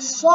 só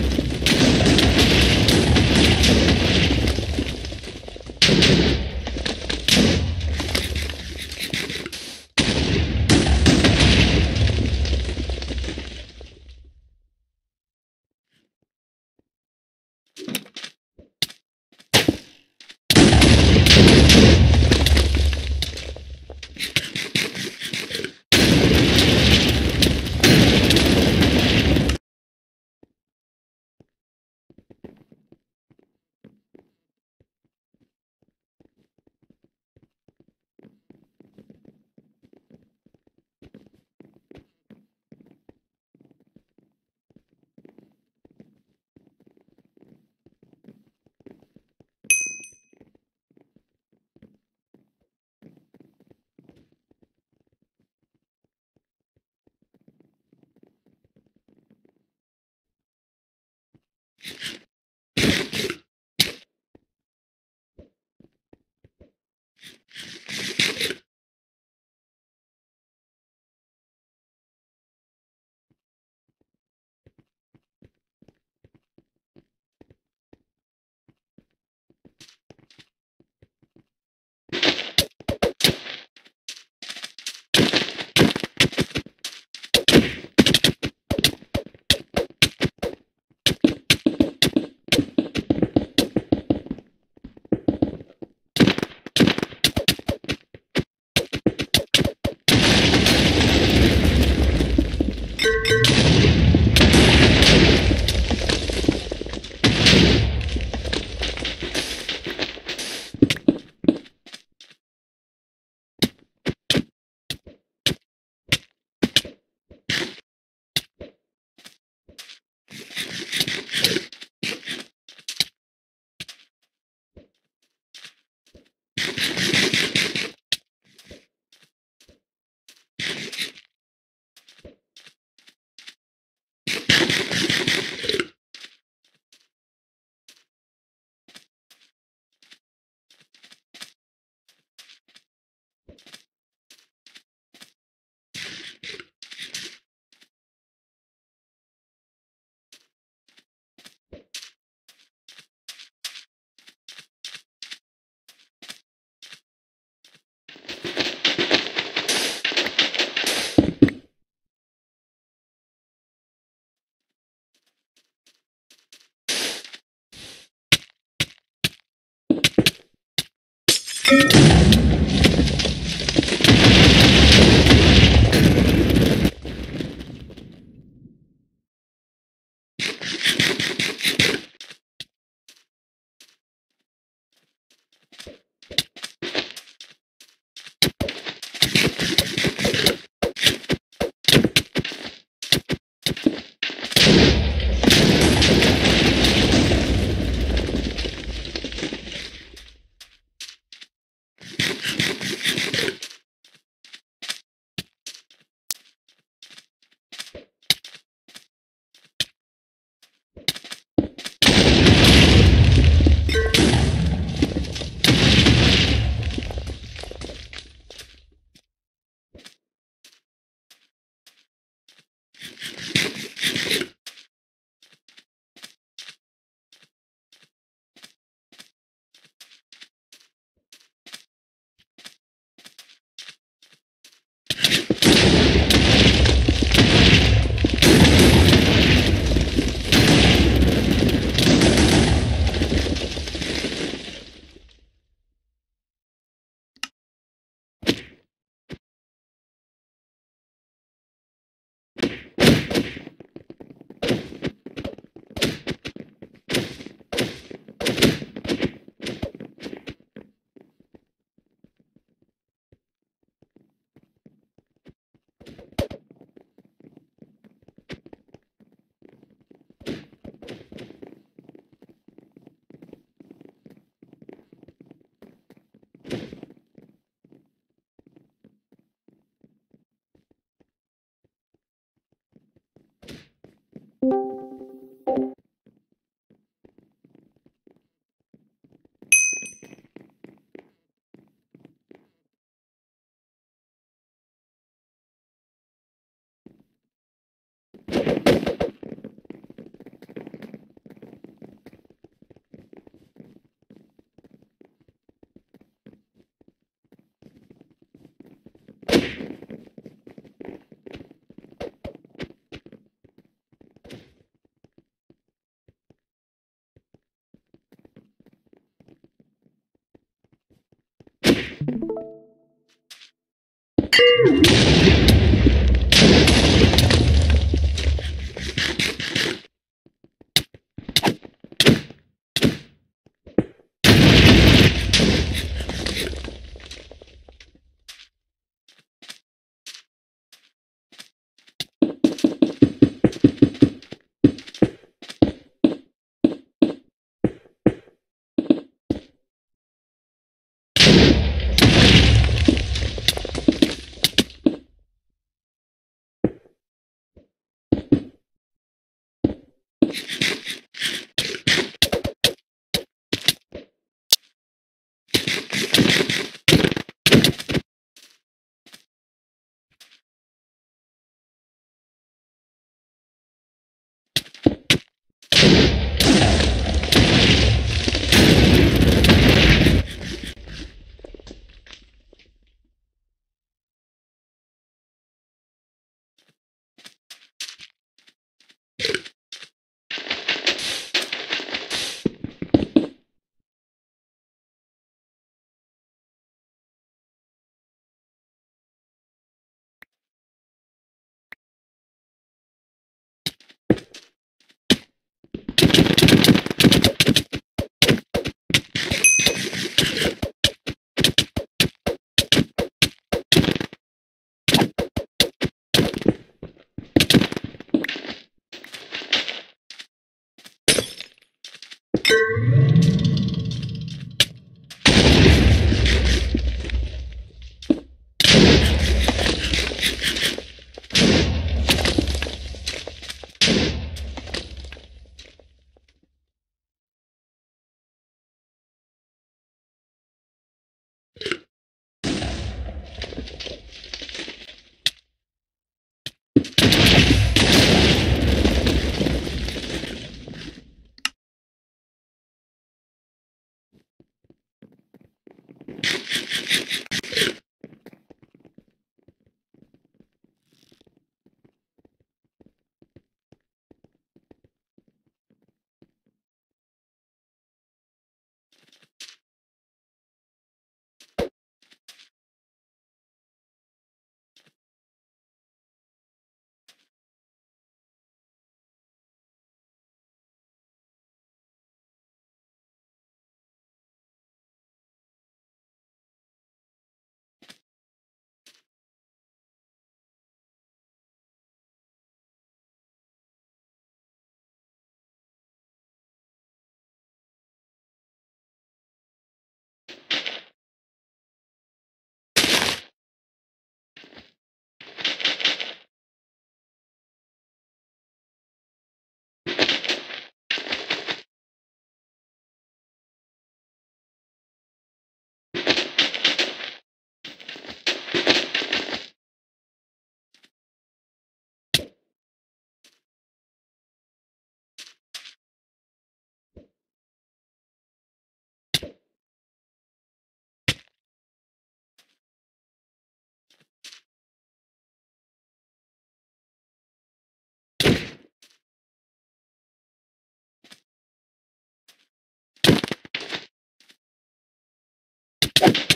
Bye.